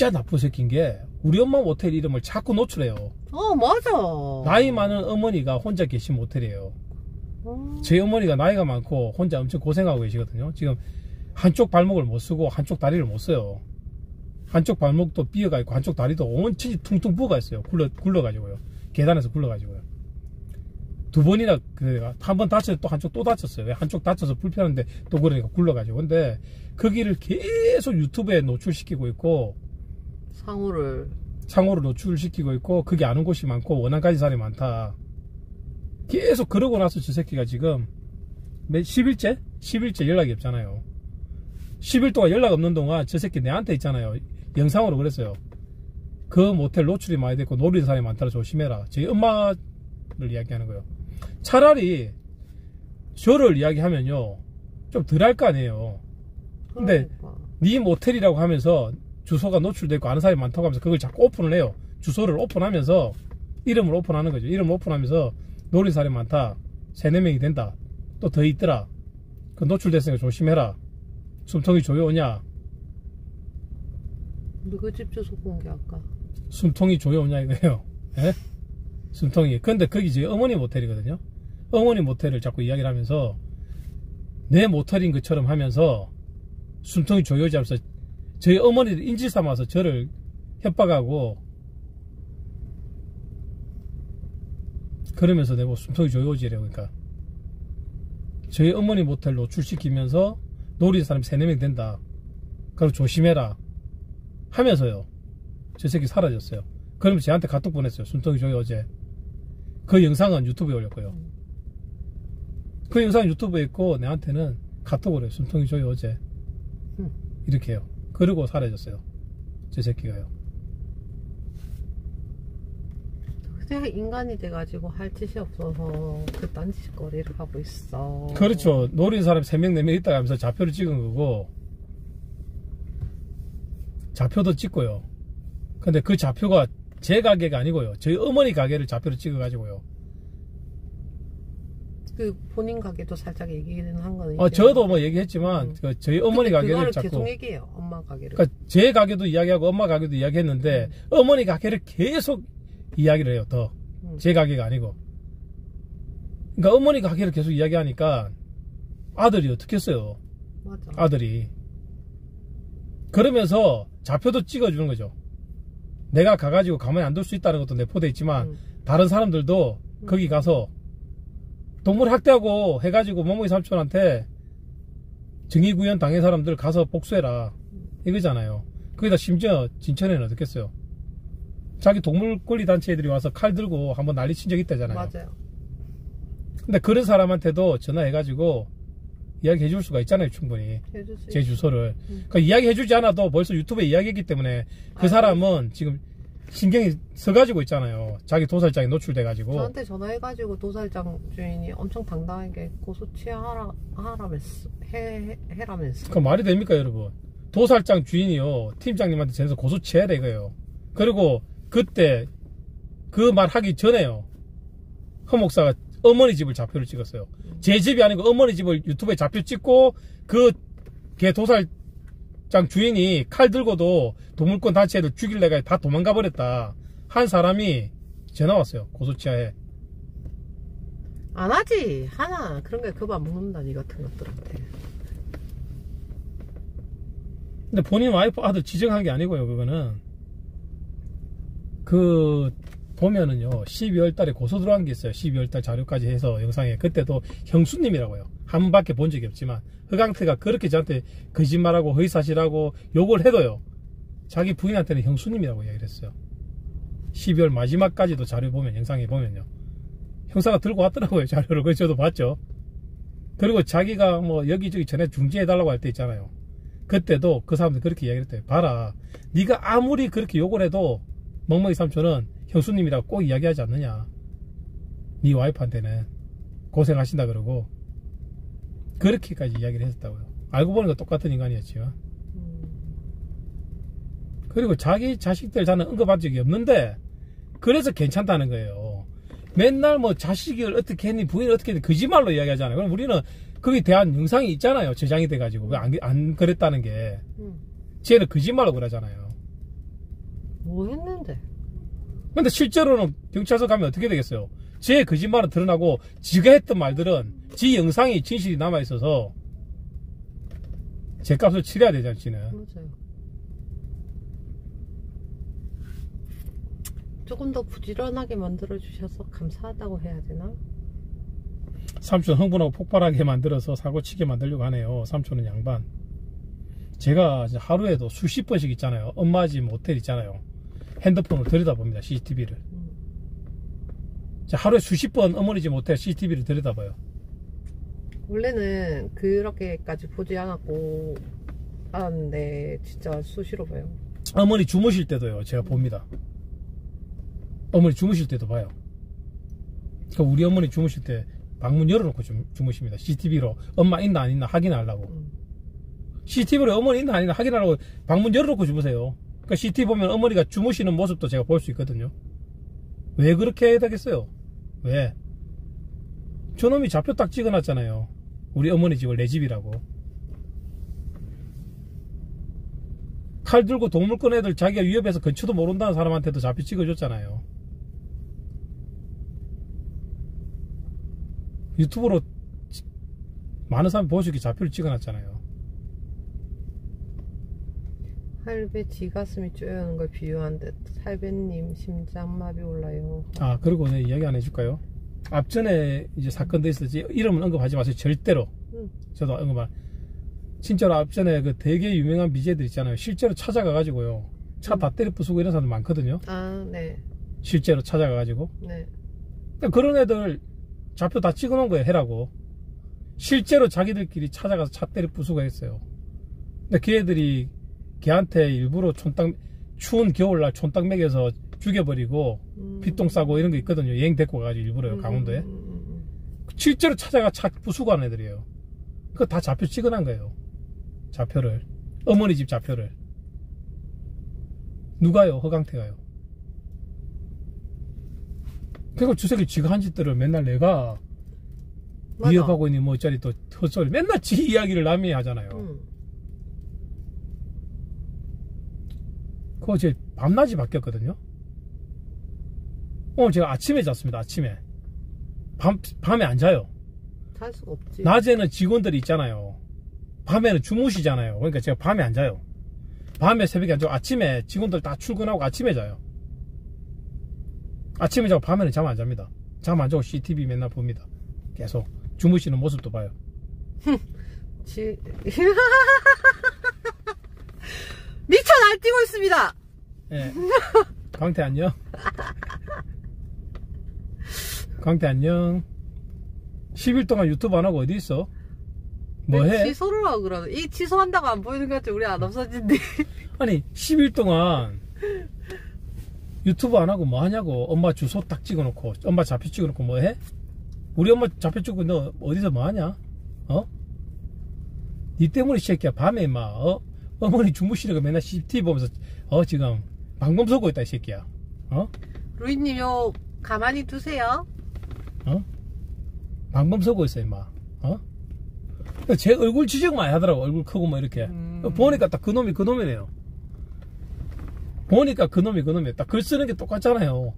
진짜 나쁜 새끼인 게 우리 엄마 모텔 이름을 자꾸 노출해요. 어 맞아. 나이 많은 어머니가 혼자 계신 모텔이에요. 어. 제 어머니가 나이가 많고 혼자 엄청 고생하고 계시거든요. 지금 한쪽 발목을 못 쓰고 한쪽 다리를 못 써요. 한쪽 발목도 삐어가 있고 한쪽 다리도 온천히 퉁퉁 부어가 있어요. 굴러 굴러가지고요. 계단에서 굴러가지고요. 두 번이나 그한 번 다쳐서 또 한쪽 또 다쳤어요. 왜 한쪽 다쳐서 불편한데 또 그러니까 굴러가지고. 근데 거기를 계속 유튜브에 노출시키고 있고 상호를 상호를 노출시키고 있고 그게 아는 곳이 많고 원한까지 사람이 많다. 계속 그러고 나서 저 새끼가 지금 몇 10일째? 10일째 연락이 없잖아요. 10일 동안 연락 없는 동안 저 새끼 내한테 있잖아요. 영상으로 그랬어요. 그 모텔 노출이 많이 됐고 노리는 사람이 많다라 조심해라. 저희 엄마를 이야기하는 거예요. 차라리 저를 이야기하면요. 좀 덜 할 거 아니에요. 근데 그러니까. 네 모텔이라고 하면서 주소가 노출되고 아는 사람이 많다고 하면서 그걸 자꾸 오픈을 해요. 주소를 오픈하면서 이름을 오픈하는 거죠. 이름 오픈하면서 노린 사람이 많다. 세네 명이 된다. 또 더 있더라. 그 노출됐으니까 조심해라. 숨통이 조여오냐? 누구 집 주소 공개 아까. 숨통이 조여오냐 이거예요. 예? 숨통이. 근데 거기 제 어머니 모텔이거든요. 어머니 모텔을 자꾸 이야기를 하면서 내 모텔인 것처럼 하면서 숨통이 조여오지 않면서 저희 어머니를 인질 삼아서 저를 협박하고 그러면서 내고 숨통이 조여오지래요. 그러니까 저희 어머니 모텔 노출시키면서 노린 사람이 세네 명 된다. 그럼 조심해라. 하면서요. 저 새끼 사라졌어요. 그러면 저한테 카톡 보냈어요. 숨통이 조여 어제. 그 영상은 유튜브에 올렸고요. 그 영상 유튜브에 있고 내한테는 카톡을 해요. 숨통이 조여 어제. 응. 이렇게 해요. 그러고 사라졌어요. 저 새끼가요. 그냥 인간이 돼가지고 할 짓이 없어서 그딴 짓거리를 하고 있어. 그렇죠. 노린 사람 3명, 4명 있다 하면서 좌표를 찍은 거고, 좌표도 찍고요. 근데 그 좌표가 제 가게가 아니고요. 저희 어머니 가게를 좌표로 찍어가지고요. 그 본인 가게도 살짝 얘기는 한 거는. 어, 저도 뭐 얘기했지만, 음. 그 저희 어머니 가게를 자꾸. 계속 얘기해요. 엄마 가게를. 그러니까 제 가게도 이야기하고 엄마 가게도 이야기했는데, 어머니 가게를 계속 이야기를 해요, 더. 음. 제 가게가 아니고. 그러니까 어머니 가게를 계속 이야기하니까, 아들이 어떻게 했어요? 맞아. 아들이 그러면서 좌표도 찍어주는 거죠 내가 가가지고 가만히 안 둘 수 있다는 것도 내포돼 있지만 음. 다른 사람들도 거기 가서 동물 학대하고 해가지고 모모이 삼촌한테 정의구현 당한 사람들 가서 복수해라 이거잖아요 거기다 심지어 진천에는 어떻겠어요 자기 동물 권리 단체 애들이 와서 칼 들고 한번 난리 친 적 있다잖아요 맞아요. 근데 그런 사람한테도 전화해가지고 이야기 해 줄 수가 있잖아요 충분히 해주세요. 제 주소를. 음. 그 이야기 해 주지 않아도 벌써 유튜브에 이야기했기 때문에 그 아, 사람은 지금 신경이 써가지고 있잖아요. 자기 도살장에 노출돼가지고. 저한테 전화해가지고 도살장 주인이 엄청 당당하게 고소 취하라 하라면서 해, 해 해라면서. 그 말이 됩니까, 여러분? 도살장 주인이요. 팀장님한테 전해서 고소 취해야 돼, 이거요. 그리고 그때 그 말 하기 전에요. 허 목사가 어머니 집을 좌표를 찍었어요. 제 집이 아니고 어머니 집을 유튜브에 좌표 찍고 그개 도살 장 주인이 칼 들고도 동물권 단체를 죽일래가 다 도망가 버렸다. 한 사람이 전화 왔어요. 고소 취하에. 안 하지 하나 그런 게 그만 먹는다 니 같은 것들한테. 근데 본인 와이프 아들 지정한 게 아니고요, 그거는. 그, 보면은요, 12월 달에 고소 들어간 게 있어요. 12월 달 자료까지 해서 영상에. 그때도 형수님이라고요. 한 밖에 본 적이 없지만. 허강태가 그렇게 저한테 거짓말하고 허위사실하고 욕을 해도요. 자기 부인한테는 형수님이라고 이야기를 했어요. 12월 마지막까지도 자료 보면, 영상에 보면요. 형사가 들고 왔더라고요, 자료를. 그래서 저도 봤죠. 그리고 자기가 뭐 여기저기 전에 중지해달라고 할 때 있잖아요. 그때도 그 사람들 그렇게 이야기를 했대요. 봐라. 네가 아무리 그렇게 욕을 해도 멍멍이 삼촌은 형수님이라고 꼭 이야기하지 않느냐. 네 와이프한테는 고생하신다 그러고 그렇게까지 이야기를 했었다고요. 알고 보니까 똑같은 인간이었지만 음, 그리고 자기 자식들 자는 언급한 적이 없는데 그래서 괜찮다는 거예요. 맨날 뭐 자식을 어떻게 했니 부인을 어떻게 했니 거짓말로 이야기하잖아요. 그럼 우리는 거기에 대한 영상이 있잖아요. 저장이 돼가지고 왜 안 안 그랬다는 게 음. 쟤는 거짓말로 그러잖아요. 뭐 했는데? 근데 실제로는 경찰서 가면 어떻게 되겠어요? 제 거짓말은 드러나고 지가 했던 말들은 지 영상이 진실이 남아있어서 제 값을 치러야 되잖아, 지는. 맞아요. 조금 더 부지런하게 만들어 주셔서 감사하다고 해야 되나? 삼촌 흥분하고 폭발하게 만들어서 사고 치게 만들려고 하네요. 삼촌은 양반. 제가 하루에도 수십 번씩 있잖아요. 엄마 집 모텔 있잖아요. 핸드폰을 들여다봅니다. CCTV를. 음. 하루에 수십 번 어머니 집 모텔 CCTV를 들여다봐요. 원래는 그렇게까지 보지 않았고 하는데 진짜 수시로 봐요. 어머니 주무실 때도요. 제가 봅니다. 어머니 주무실 때도 봐요. 그 우리 어머니 주무실 때 방문 열어놓고 주, 주무십니다. CCTV로 엄마 있나 안 있나 확인하려고. 음. CCTV로 어머니 있나 안 있나 확인하려고 방문 열어놓고 주무세요. 그러니까 CCTV 보면 어머니가 주무시는 모습도 제가 볼 수 있거든요. 왜 그렇게 해야 되겠어요? 왜? 저놈이 좌표 딱 찍어놨잖아요. 우리 어머니 집을 내 집이라고. 칼 들고 동물 끈 애들 자기가 위협해서 근처도 모른다는 사람한테도 좌표 찍어줬잖아요. 유튜브로 지- 많은 사람이 있게 좌표를 찍어놨잖아요. 할배 지 가슴이 쪼여오는 걸 비유한 듯 할배님 심장마비 올라요. 아 그리고 내 이야기 안 해줄까요? 앞전에 이제 사건도 있었지 이름은 언급하지 마세요 절대로 응. 저도 언급한 진짜로 앞전에 그 되게 유명한 BJ들 있잖아요 실제로 찾아가가지고요 차다 때려 부수고 이런 사람들 많거든요 아, 네. 실제로 찾아가가지고 네. 그러니까 그런 애들 좌표 다 찍어놓은 거예요 해라고 실제로 자기들끼리 찾아가서 차 때려 부수고 했어요 근데 걔들이 걔한테 일부러 촌땅 추운 겨울날 촌땅 먹여서 죽여버리고 음. 피똥 싸고 이런 거 있거든요. 여행 데리고 가가지고 일부러요, 음, 강원도에. 음, 음, 실제로 찾아가 차 부수고 하는 애들이에요. 그거 다 좌표 찍어놓은 거예요. 좌표를. 어머니 집 좌표를. 누가요? 허강태가요. 그리고 주석이 지가 한 짓들을 맨날 내가 맞아. 위협하고 있는 뭐 어쩌리 또 헛소리 맨날 지 이야기를 남이 하잖아요. 음. 그거 제 밤낮이 바뀌었거든요. 오늘 제가 아침에 잤습니다. 아침에. 밤, 밤에 안 자요. 살 수가 없지. 낮에는 직원들이 있잖아요. 밤에는 주무시잖아요. 그러니까 제가 밤에 안 자요. 밤에 새벽에 안 자고 아침에 직원들 다 출근하고 아침에 자요. 아침에 자고 밤에는 잠 안 잡니다. 잠 안 자고 CCTV 맨날 봅니다. 계속 주무시는 모습도 봐요. 지... 날뛰고 있습니다. 예. 광태 안녕. 광태 안녕. 10일 동안 유튜브 안 하고 어디 있어? 뭐왜 해? 취소를 하고 그러는? 이 취소한다고 안 보이는 것 같지? 우리 안 없어진대. 아니 10일 동안 유튜브 안 하고 뭐 하냐고 엄마 주소 딱 찍어놓고 엄마 좌표 찍어놓고 뭐 해? 우리 엄마 좌표 찍고 너 어디서 뭐 하냐? 어? 니 때문에 이 새끼야 밤에 막 어? 어머니 주무시려고 맨날 CCTV 보면서 어 지금 방범 서고 있다 이 새끼야 어? 루이님 요 가만히 두세요. 어? 방범 서고 있어 임마 어? 제 얼굴 지적 많이 하더라고 얼굴 크고 뭐 이렇게 음. 보니까 딱 그놈이 그놈이네요 보니까 그놈이 그놈이에요 딱글 쓰는 게 똑같잖아요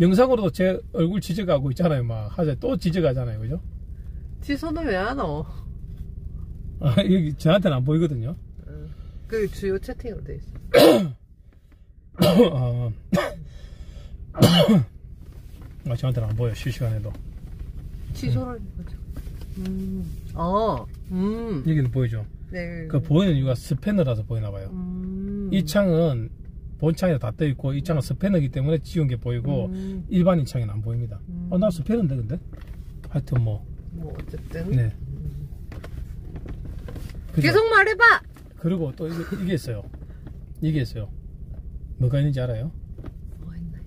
영상으로도 제 얼굴 지적하고 있잖아요 막 하자 또 지적하잖아요 그죠? 취소는 왜안 어? 아, 여기 저한테는 안 보이거든요 그 주요 채팅으로 돼 있어. 어. 아, 저한테는 안 보여 실시간에도 취소를 해보죠. 음. 어. 음. 여기는 보이죠 네. 그 보이는 이유가 스패너라서 보이나 봐요 음. 이 창은 본 창에 다 떠 있고 이 창은 스패너이기 때문에 지운 게 보이고 음. 일반인 창에는 안 보입니다. 음. 어, 나 스패너인데 근데 하여튼 뭐 뭐 어쨌든. 네. 그죠? 계속 말해봐. 그리고 또 이게, 이게 있어요. 이게 있어요. 뭐가 있는지 알아요? 뭐 했나요?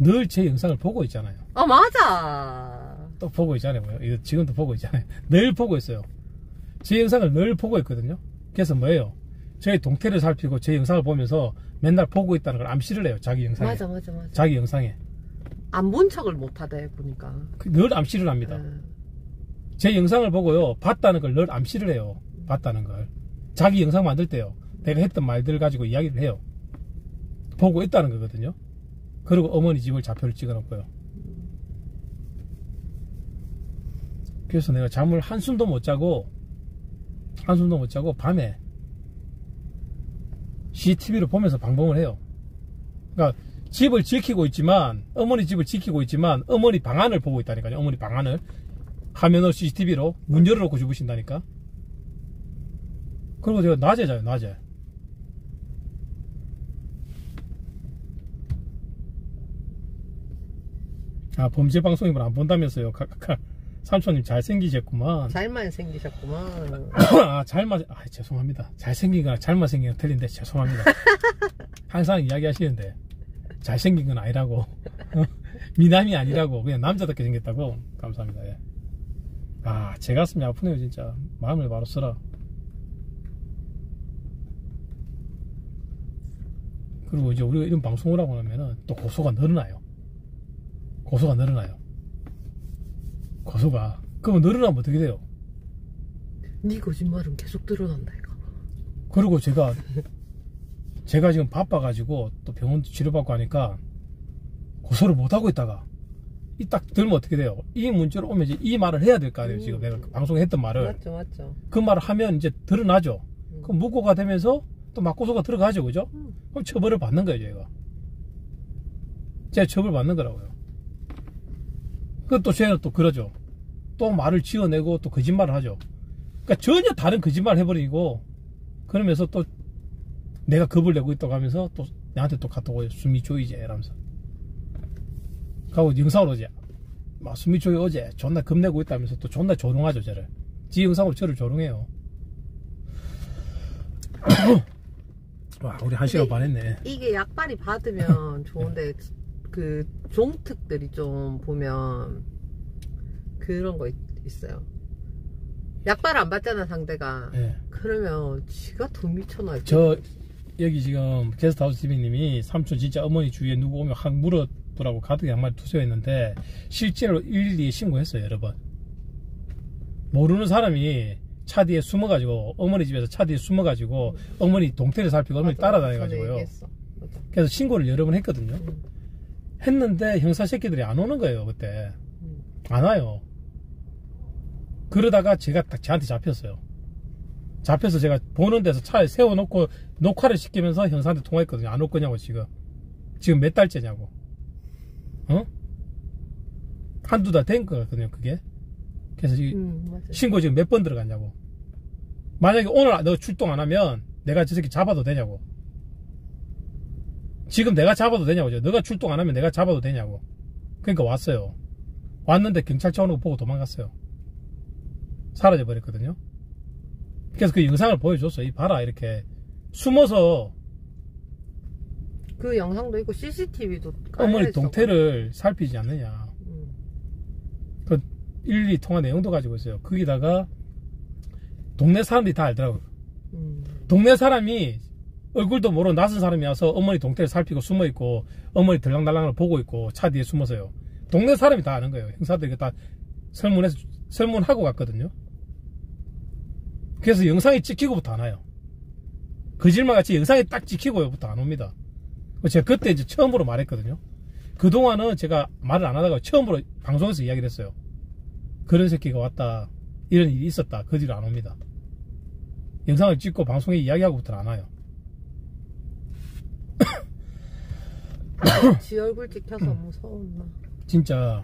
늘 제 영상을 보고 있잖아요. 어 맞아. 또 보고 있잖아요. 이거 지금도 보고 있잖아요. 늘 보고 있어요. 제 영상을 늘 보고 있거든요. 그래서 뭐예요? 저의 동태를 살피고 제 영상을 보면서 맨날 보고 있다는 걸 암시를 해요. 자기 영상에. 맞아 맞아 맞아. 자기 영상에. 안 본 척을 못 하다 보니까. 그늘 암시를 합니다. 음. 제 영상을 보고요 봤다는 걸 늘 암시를 해요 봤다는 걸 자기 영상 만들 때요 내가 했던 말들 가지고 이야기를 해요 보고 있다는 거거든요. 그리고 어머니 집을 좌표를 찍어놓고요. 그래서 내가 잠을 한숨도 못 자고 한숨도 못 자고 밤에 CCTV를 보면서 방법을 해요. 그러니까 집을 지키고 있지만 어머니 집을 지키고 있지만 어머니 방안을 보고 있다니까요. 어머니 방안을 화면으로 CCTV로 문 열어놓고 주무신다니까. 그리고 제가 낮에 자요. 낮에. 아 범죄 방송임을 안 본다면서요. 가- 가- 삼촌님 잘생기셨구만. 잘만 생기셨구만. 아, 잘만, 아, 죄송합니다. 잘생긴 거랑 잘만 생긴 건 틀린데, 죄송합니다. 항상 이야기하시는데, 잘생긴 건 아니라고. 어? 미남이 아니라고. 그냥 남자답게 생겼다고. 감사합니다. 예. 아, 제 가슴이 아프네요, 진짜. 마음을 바로 써라. 그리고 이제 우리가 이런 방송을 하고 나면은 또 고소가 늘어나요. 고소가 늘어나요. 고소가. 그러면 늘어나면 어떻게 돼요? 네 거짓말은 계속 드러난다 이거. 그리고 제가 제가 지금 바빠가지고 또 병원 치료받고 하니까 고소를 못하고 있다가 이 딱 들면 어떻게 돼요? 이 문제로 오면 이제 이 말을 해야 될 거 아니에요. 지금 음. 내가 그 방송에 했던 말을 맞죠 맞죠. 그 말을 하면 이제 드러나죠. 음. 그럼 무고가 되면서 또 맞고소가 들어가죠, 그죠? 음. 그럼 처벌을 받는 거예요, 제가. 제가 처벌 받는 거라고요. 그또 쟤는 또 그러죠. 또 말을 지어내고 또 거짓말을 하죠. 그러니까 전혀 다른 거짓말 해버리고 그러면서 또 내가 겁을 내고 있다고 하면서 또 내한테 또 카톡 오요. 숨이 조이제 이러면서. 가고 영상으로 어제 막 숨이 조이 어제 존나 겁내고 있다면서 또 존나 조롱하죠, 저를. 지 영상으로 저를 조롱해요. 와, 우리 한 시간 반 했네. 이게 약발이 받으면 좋은데 그 종특들이 좀 보면 그런 거 있, 있어요. 약발 안 받잖아 상대가. 예. 그러면 지가 더 미쳐나. 저 여기 지금 게스트하우스 TV님이 삼촌 진짜 어머니 주위에 누구 오면 확 물어보라고 가득히 한 마리 투표했는데 실제로 112에 신고했어요 여러 번 모르는 사람이 차 뒤에 숨어가지고 어머니 집에서 차 뒤에 숨어가지고 어머니 동태를 살피고 어머니 맞아, 따라다녀가지고요. 맞아. 그래서 신고를 여러 번 했거든요 음, 했는데 형사 새끼들이 안 오는 거예요 그때 음. 안 와요. 그러다가 제가 딱 저한테 잡혔어요. 잡혀서 제가 보는 데서 차에 세워놓고 녹화를 시키면서 형사한테 통화했거든요. 안 올 거냐고 지금. 지금 몇 달째냐고. 어? 한두 달 된 거거든요, 그게. 그래서 이 음. 신고 지금 몇 번 들어갔냐고. 만약에 오늘 너 출동 안 하면 내가 저 새끼 잡아도 되냐고. 지금 내가 잡아도 되냐고. 너가 출동 안 하면 내가 잡아도 되냐고. 그러니까 왔어요. 왔는데 경찰차 오는 거 보고 도망갔어요. 사라져 버렸거든요. 그래서 그 영상을 보여줬어. 이 봐라 이렇게 숨어서 그 영상도 있고 CCTV도 어머니 동태를 살피지 않느냐. 음, 그 일일이 통화 내용도 가지고 있어요. 거기다가 동네 사람들이 다 알더라고요. 음. 동네 사람이 얼굴도 모르는 낯선 사람이 와서 어머니 동태를 살피고 숨어 있고 어머니 들랑달랑을 보고 있고 차 뒤에 숨어서요. 동네 사람이 다 아는 거예요. 형사들이 다 설문해서 설문하고 갔거든요. 그래서 영상이 찍히고부터 안 와요. 거짓말 같이 영상이 딱 찍히고부터 안 옵니다. 제가 그때 이제 처음으로 말했거든요. 그동안은 제가 말을 안 하다가 처음으로 방송에서 이야기를 했어요. 그런 새끼가 왔다. 이런 일이 있었다. 그 뒤로 안 옵니다. 영상을 찍고 방송에 이야기하고부터 안 와요. 지 얼굴 찍혀서 음. 무서웠나. 진짜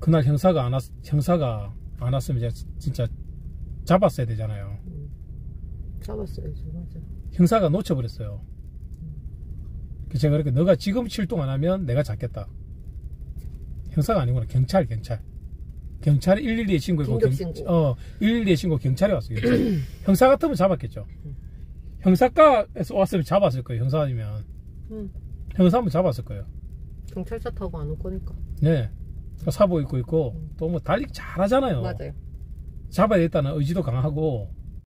그날 형사가 안 왔, 형사가 안 왔으면 제가 진짜 잡았어야 되잖아요. 음. 잡았어야지 맞아. 형사가 놓쳐버렸어요. 그래서 제가 그렇게 너가 지금 출동 안 하면 내가 잡겠다. 형사가 아니구나. 경찰, 경찰. 경찰 112에 신고했고, 긴급 신고. 어, 112에 신고 경찰에 왔어요. 경찰. 형사 같으면 잡았겠죠. 형사과에서 왔으면 잡았을 거예요. 형사면. 음. 형사면 잡았을 거예요. 경찰차 타고 안 올 거니까. 네. 사보 입고 있고, 또 뭐 달리기 잘하잖아요. 맞아요. 잡아야 겠다는 의지도 강하고,